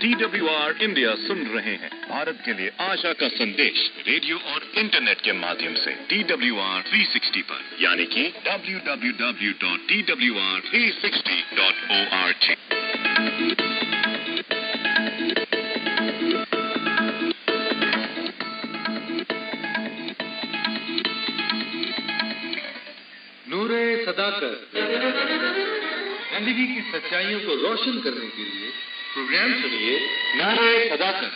T W R India सुन रहे हैं। भारत के लिए आशा का संदेश रेडियो और इंटरनेट के माध्यम से T W R three sixty पर। यानी कि W W W dot T W R three sixty dot O R G नूरे सदाकर ज़िंदगी की सच्चाइयों को रोशन करने के लिए प्रोग्राम नूरे सदाकर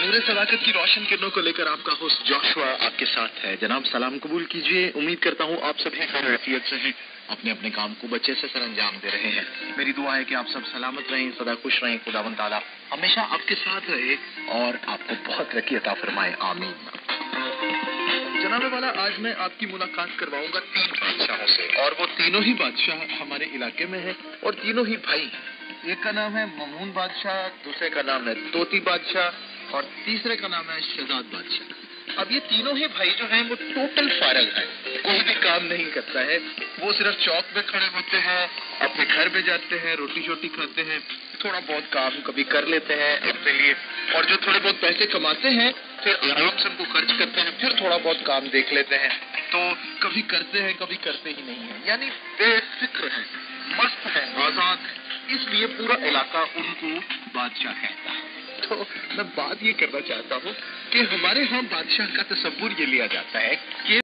नूरे सदाकत की रोशन किरणों को लेकर आपका होस्ट जोशुआ आपके साथ है। जनाब, सलाम कबूल कीजिए। उम्मीद करता हूँ आप सभी खैर रफियत से हैं। अपने अपने काम को बच्चे से सर अंजाम दे रहे हैं। मेरी दुआ है कि आप सब सलामत रहें, सदा खुश रहें खुदावन ताला हमेशा आपके साथ रहे और आपको बहुत तरक्की अता फरमाए, आमीन। जनाब वाला, आज मैं आपकी मुलाकात करवाऊँगा तीन बादशाहों से। और वो तीनों ही बादशाह हमारे इलाके में हैं और तीनों ही भाई। एक का नाम है ममून बादशाह, दूसरे का नाम है तोती बादशाह और तीसरे का नाम है शहजाद बादशाह। अब ये तीनों ही भाई जो हैं, वो टोटल फारग हैं। कोई भी काम नहीं करता है। वो सिर्फ़ चौक में खड़े होते हैं, अपने घर पे जाते हैं रोटी शोटी खाते हैं। थोड़ा बहुत काम कभी कर लेते हैं अपने लिए। और जो थोड़े बहुत पैसे कमाते हैं, फिर आराम से उनको खर्च करते हैं, फिर थोड़ा बहुत काम देख लेते हैं। तो कभी करते हैं, कभी करते ही नहीं है। यानी बेफिक्र है, मस्त है, आज़ाद है। इसलिए पूरा इलाका उनको बादशाह कहता है। तो मैं बात ये करना चाहता हूँ कि हमारे यहाँ बादशाह का तस्वुर ये लिया जाता है कि